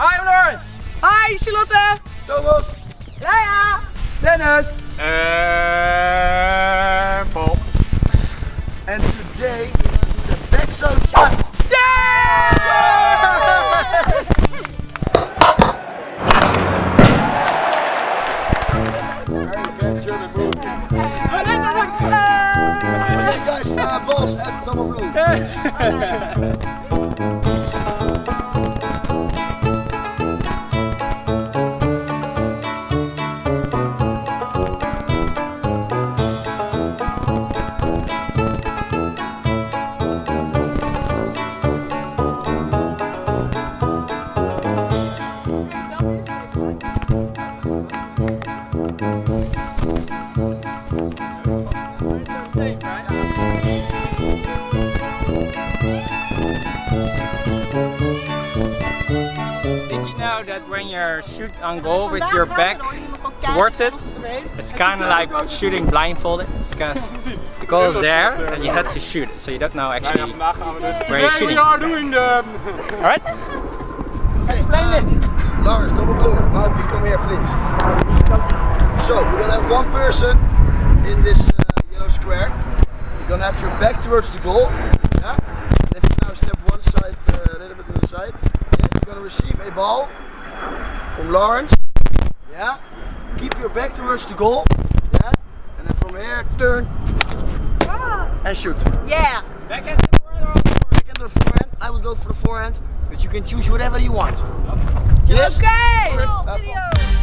Hi Lawrence. Hi Charlotte. Tomas. Leiah. Dennis. En Paul. And today we're gonna do the backside shot. Okay guys, uh, balls at double blue. Shoot on goal with your back towards it, it's kind of like shooting blindfolded because the goal is there and you had to shoot it, so you don't know actually where you're shooting. We are doing the. Alright? Hey, uh, Lawrence, double blue. Maupi, come here, please. So, we're gonna have one person in this uh, yellow square. You're gonna have your back towards the goal. Yeah? And if you now step one side, uh, a little bit to the side, yes, you're gonna receive a ball from Lawrence. Yeah? Keep your back towards the goal. Yeah? And then from here, turn and shoot. Yeah. Backhand to the right or forward? Backhand forehand? I will go for the forehand, but you can choose whatever you want. Yes? Okay. Video.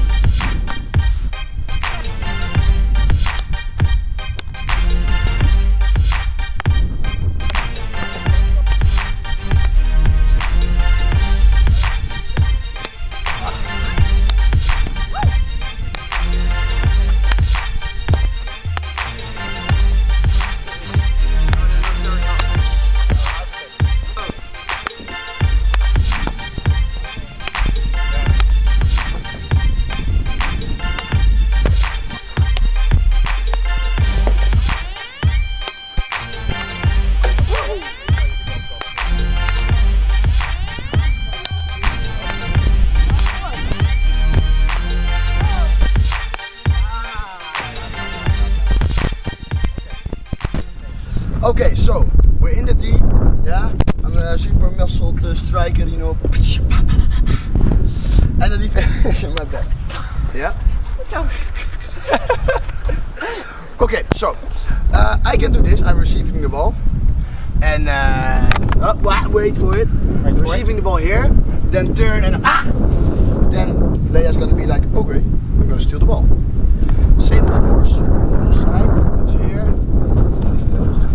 Okay, so we're in the D. Yeah, I'm a super muscled uh, striker, you know. And the defense is in my back. Yeah. okay, so uh, I can do this. I'm receiving the ball, and uh, oh, wa- wait for it. for it. receiving the ball here, then turn and ah. Then Leia's gonna be like, okay, I'm gonna steal the ball. Same of course. On the other side, it's here.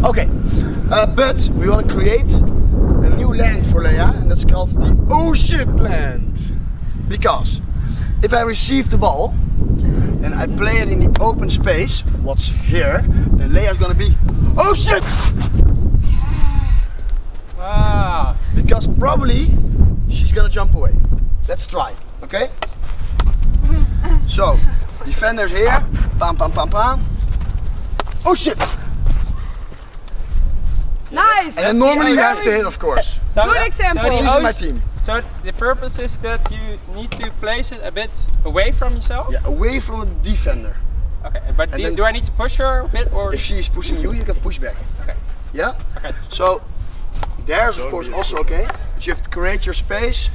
Okay, uh, but we want to create a new land for Leiah, and that's called the ocean land. Because if I receive the ball and I play it in the open space, what's here, then Leiah's gonna be, Ocean! Ah, Because probably she's gonna jump away. Let's try, okay? So, defenders here, pam pam pam pam. Oh shit! Nice. And then normally you have to hit, of course. so, Good example. the She's in my team. So the purpose is that you need to place it a bit away from yourself. Yeah, away from the defender. Okay, but And do, then- do I need to push her a bit or? If she is pushing you, you can push back. Okay. Yeah? Okay. So, there's of course also okay, but you have to create your space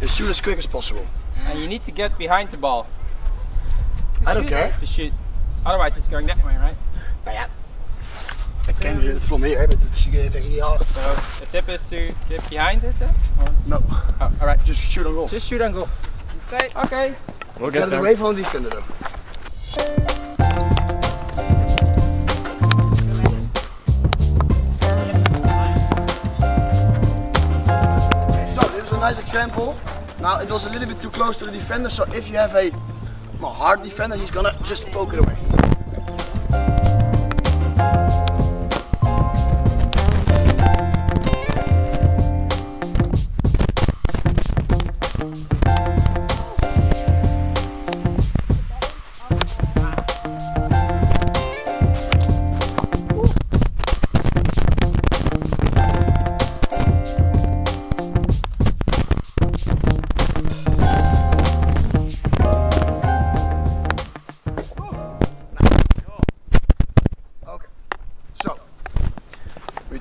and shoot as quick as possible. And you need to get behind the ball I don't care. to shoot. Otherwise, it's going that way, right? Nou ja, I can hit it from here, but it's very hard. So the tip is to get behind it then? Or? No, Oh, all right. just shoot and go. Just shoot and go. Okay. Okay. We'll Get get there. away from the defender though. So this is a nice example. Now it was a little bit too close to the defender, so if you have a well, hard defender, he's gonna just poke it away.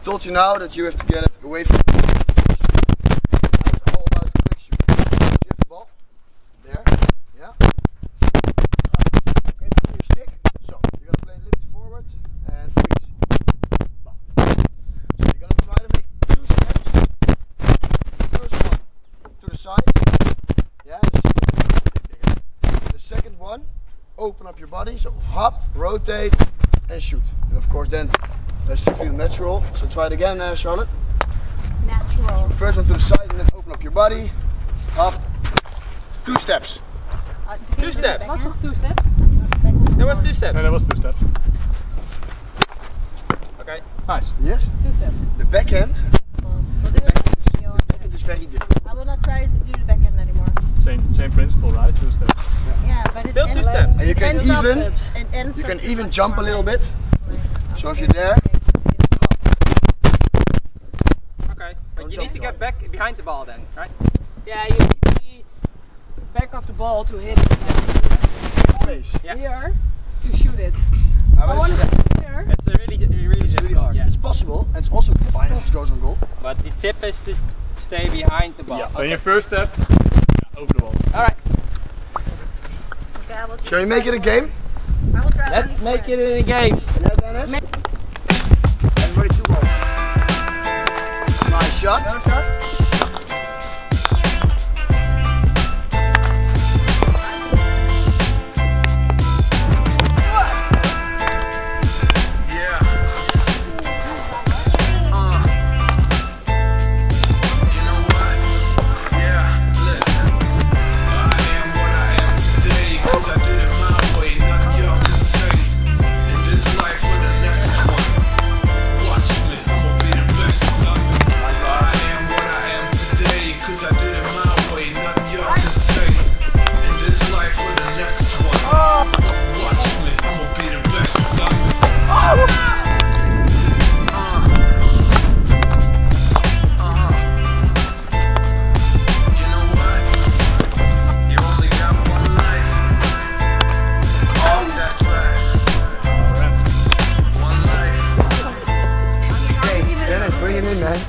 Told you now that you have to get it away from the all about the ball. There. Yeah. Your stick. So you're play a little forward and you're to two steps. First one to the side. Yeah. The second one, open up your body. So hop, rotate, and shoot. And of course then it has to feel natural. So try it again, uh, Charlotte. Natural. First one to the side and then open up your body. Up. Two steps. Two steps. Was nog two steps? That was two steps. Nee, dat was two steps. Okay. Nice. Yes. Two steps. The backhand. We'll do it. You know, Backhand is very different. I will not try to do the backhand anymore. Same same principle, right? Two steps. Yeah, but it Still two steps. And you can even you can even jump a little my- bit. So if you're there, Okay. But Don't you need to get back behind the ball then, right? Yeah, you need to be back of the ball to hit it. face. Yeah. Here to shoot it. I I want to here. It's a really, really, It's really hard. Yeah. It's possible and it's also fine if it goes on goal. But the tip is to stay behind the ball. Yeah. So in your first step, yeah, over the wall. Alright, Okay, I will Shall we make it a game? I will try let's make it in a game. Nice shot. So, you need man.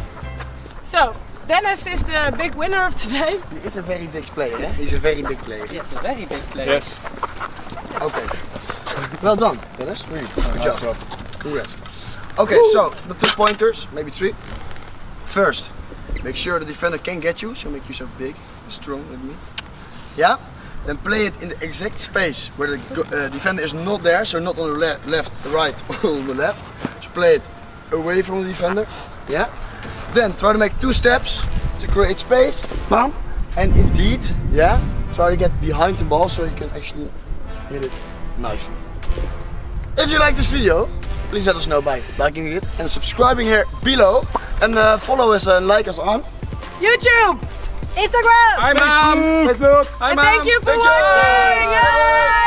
So, Dennis is the big winner of today. He is a very big player, eh? He's a very big player. Yes, a very big player. Yes. Okay. Well done, Dennis. Really good job. Congrats. Okay, so the two pointers, maybe three. First, make sure the defender can get you, so make yourself big and strong like me. Yeah? Then play it in the exact space where the uh, defender is not there, so not on the le- left, the right, on the left. So play it away from the defender. Yeah? Then try to make two steps to create space. Bam! And indeed, yeah, try to get behind the ball so you can actually hit it nicely. If you like this video, please let us know by liking it and subscribing here below. And uh, follow us and like us on YouTube! Instagram! Hi mom! Facebook. Hi And mom! thank you for Thank you. watching! Yay!